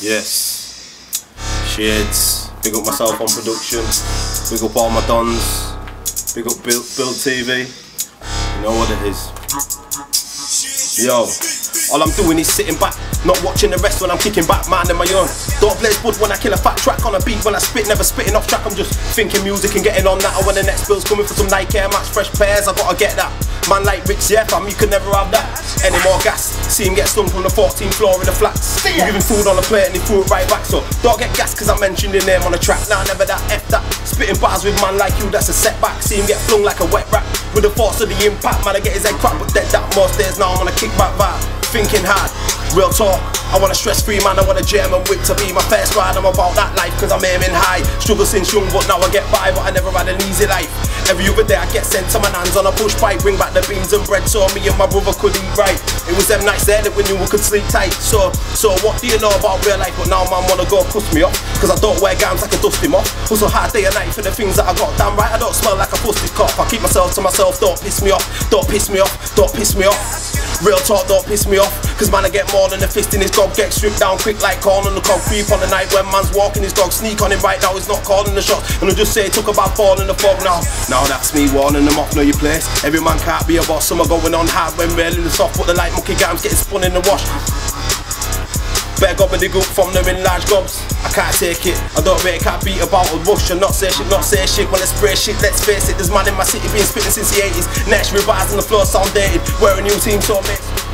Yes. Shadez. Big up myself on production. Big up all my dons. Big up Build, Build TV. You know what it is. Yo. All I'm doing is sitting back, not watching the rest when I'm kicking back, minding my own. Don't play wood when I kill a fat track on a beat. When I spit, never spitting off track. I'm just thinking music and getting on that. And when the next bill's coming for some Nike Air Max fresh pairs, I gotta get that. Man like Rich, yeah, fam, you can never have that. Any more gas? See him get stung from the 14th floor in the flats. You giving food on the plate and he threw it right back. So don't get gas cause I mentioned your name on the track. Nah, never that, F that. Spitting bars with man like you, that's a setback. See him get flung like a wet rat. With the force of the impact, man, I get his head cracked, but dead that most days now I'm on a kickback vibe thinking hard. Real talk, I want a stress free man, I want a German whip to be my first ride. I'm about that life cause I'm aiming high. Struggle since young, but now I get by, but I never had an easy life. Every other day I get sent to my hands on a push bike, bring back the beans and bread so me and my brother could eat right. It was them nights there that we knew we could sleep tight. So, so what do you know about real life? But now man wanna go push me off, cause I don't wear gowns, I can dust him off. Hustle hard day and night for the things that I got. Damn right, I don't smell like a busted cop. I keep myself to myself, don't piss me off, don't piss me off, don't piss me off. Real talk don't piss me off, cause man I get more than a fist in his dog, get stripped down quick like corn on the cog, creep on the night when man's walking his dog, sneak on him right now, he's not calling the shots, and I just say took about fall in the fog now. Now that's me warning them off, know your place. Every man can't be a boss, some are going on hard when railing the soft, but the light monkey gams getting spun in the wash. Better go with the group from them in large gobs. I can't take it. I don't rate, can't beat about a rush and not say shit, not say shit. When spray shit, let's face it. There's man in my city been spitting since the 80s. Next revised on the floor, sound dated. We're new team, so mate.